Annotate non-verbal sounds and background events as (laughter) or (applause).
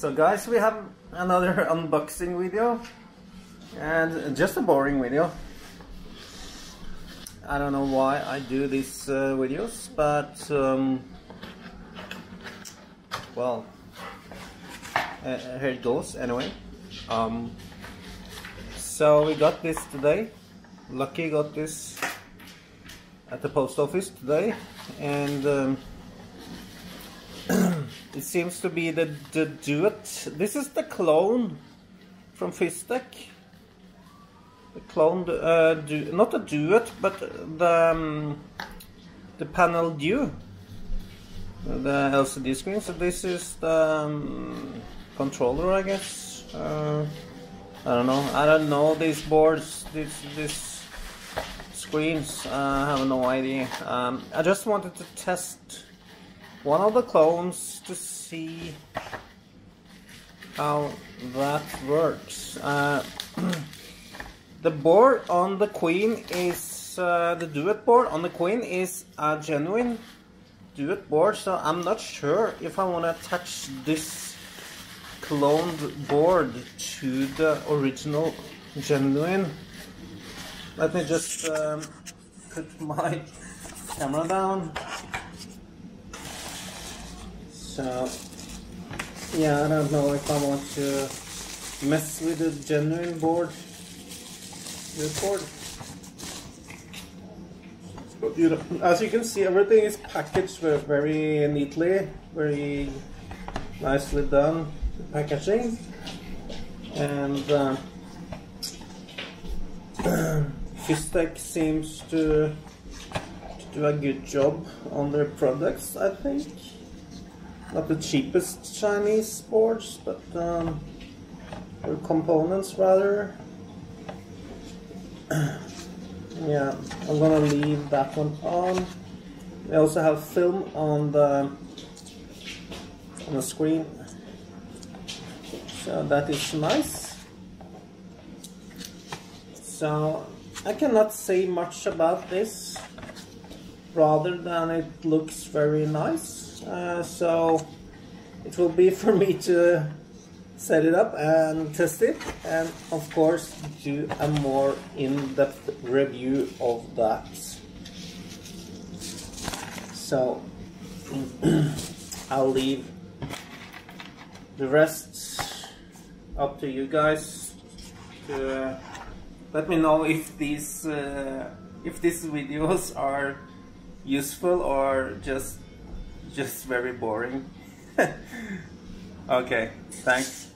So guys, we have another (laughs) unboxing video and just a boring video. I don't know why I do these uh, videos, but um, well, uh, here it goes anyway. Um, so we got this today. Lucky got this at the post office today, and um, it seems to be the, the Duet. This is the clone from Fystec. The clone, uh, du not a Duet, but the um, the PanelDue, the LCD screen. So this is the um, controller, I guess. Uh, I don't know. I don't know these boards. This this screens. Uh, I have no idea. Um, I just wanted to test one of the clones to see how that works. Uh, (clears throat) the board on the Queen is uh, the Duet board on the Queen is a genuine Duet board, so I'm not sure if I want to attach this cloned board to the original genuine. Let me just um, put my camera down. Yeah, I don't know if I want to mess with the genuine board. This board. But you know, as you can see, everything is packaged very neatly, very nicely done packaging, and uh, (clears throat) Fystec seems to do a good job on their products, I think not the cheapest Chinese boards, but um, components rather. (clears throat) yeah, I'm gonna leave that one on. They also have film on the on the screen, so that is nice. So I cannot say much about this, rather than it looks very nice. Uh, so it will be for me to set it up and test it and of course do a more in-depth review of that. So (clears throat) I'll leave the rest up to you guys to uh, let me know if these uh, if these (laughs) videos are useful or just just very boring. (laughs) okay, thanks.